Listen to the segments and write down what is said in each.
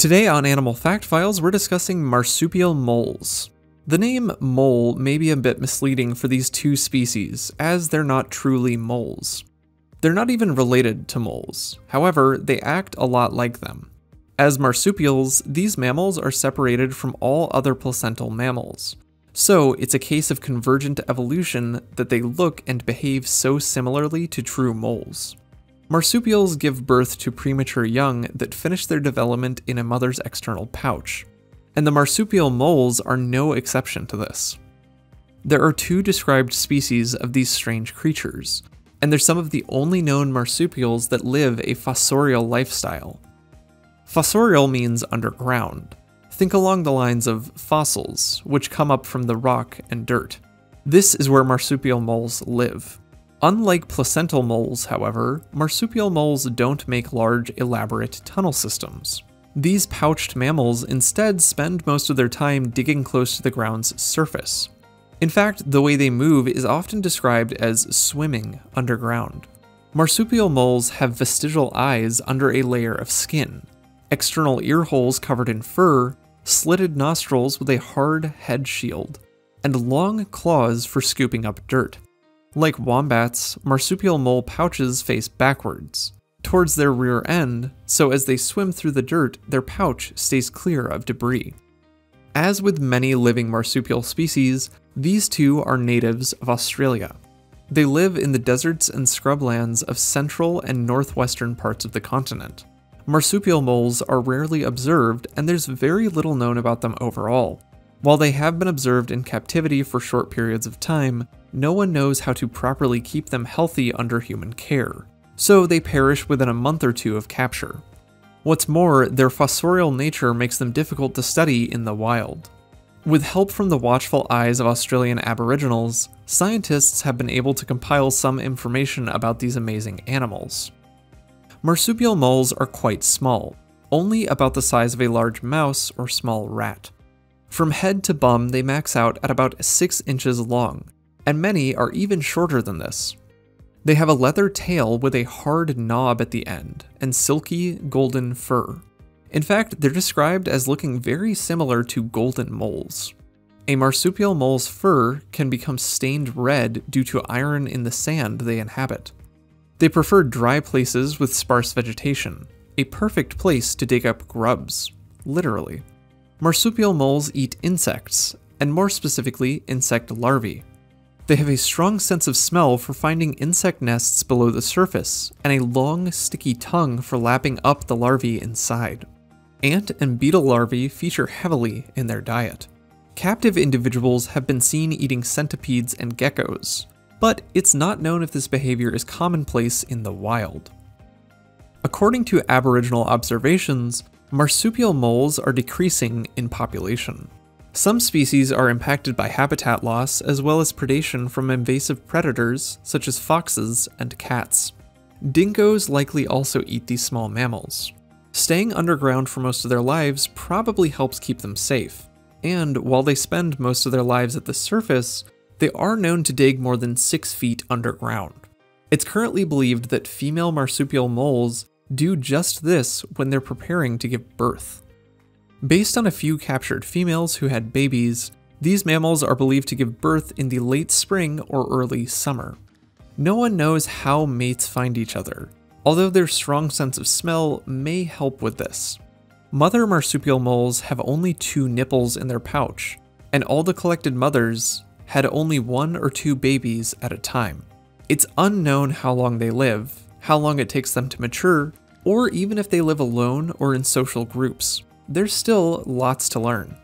Today on Animal Fact Files, we're discussing marsupial moles. The name mole may be a bit misleading for these two species, as they're not truly moles. They're not even related to moles, however, they act a lot like them. As marsupials, these mammals are separated from all other placental mammals, so it's a case of convergent evolution that they look and behave so similarly to true moles. Marsupials give birth to premature young that finish their development in a mother's external pouch, and the marsupial moles are no exception to this. There are two described species of these strange creatures, and they're some of the only known marsupials that live a fossorial lifestyle. Fossorial means underground. Think along the lines of fossils, which come up from the rock and dirt. This is where marsupial moles live. Unlike placental moles, however, marsupial moles don't make large, elaborate tunnel systems. These pouched mammals instead spend most of their time digging close to the ground's surface. In fact, the way they move is often described as swimming underground. Marsupial moles have vestigial eyes under a layer of skin, external ear holes covered in fur, slitted nostrils with a hard head shield, and long claws for scooping up dirt. Like wombats, marsupial mole pouches face backwards, towards their rear end, so as they swim through the dirt, their pouch stays clear of debris. As with many living marsupial species, these two are natives of Australia. They live in the deserts and scrublands of central and northwestern parts of the continent. Marsupial moles are rarely observed, and there's very little known about them overall. While they have been observed in captivity for short periods of time, no one knows how to properly keep them healthy under human care, so they perish within a month or two of capture. What's more, their fossorial nature makes them difficult to study in the wild. With help from the watchful eyes of Australian Aboriginals, scientists have been able to compile some information about these amazing animals. Marsupial moles are quite small, only about the size of a large mouse or small rat. From head to bum, they max out at about 6 inches long, and many are even shorter than this. They have a leather tail with a hard knob at the end, and silky, golden fur. In fact, they're described as looking very similar to golden moles. A marsupial mole's fur can become stained red due to iron in the sand they inhabit. They prefer dry places with sparse vegetation, a perfect place to dig up grubs, literally. Marsupial moles eat insects, and more specifically, insect larvae. They have a strong sense of smell for finding insect nests below the surface, and a long, sticky tongue for lapping up the larvae inside. Ant and beetle larvae feature heavily in their diet. Captive individuals have been seen eating centipedes and geckos, but it's not known if this behavior is commonplace in the wild. According to Aboriginal observations, marsupial moles are decreasing in population. Some species are impacted by habitat loss as well as predation from invasive predators such as foxes and cats. Dingoes likely also eat these small mammals. Staying underground for most of their lives probably helps keep them safe, and while they spend most of their lives at the surface, they are known to dig more than 6 feet underground. It's currently believed that female marsupial moles do just this when they're preparing to give birth. Based on a few captured females who had babies, these mammals are believed to give birth in the late spring or early summer. No one knows how mates find each other, although their strong sense of smell may help with this. Mother marsupial moles have only two nipples in their pouch, and all the collected mothers had only one or two babies at a time. It's unknown how long they live, how long it takes them to mature, or even if they live alone or in social groups there's still lots to learn.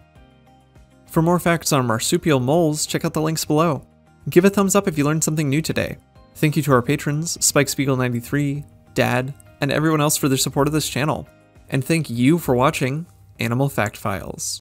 For more facts on marsupial moles, check out the links below. Give a thumbs up if you learned something new today. Thank you to our patrons, Spike Spiegel93, Dad, and everyone else for their support of this channel. And thank you for watching Animal Fact Files.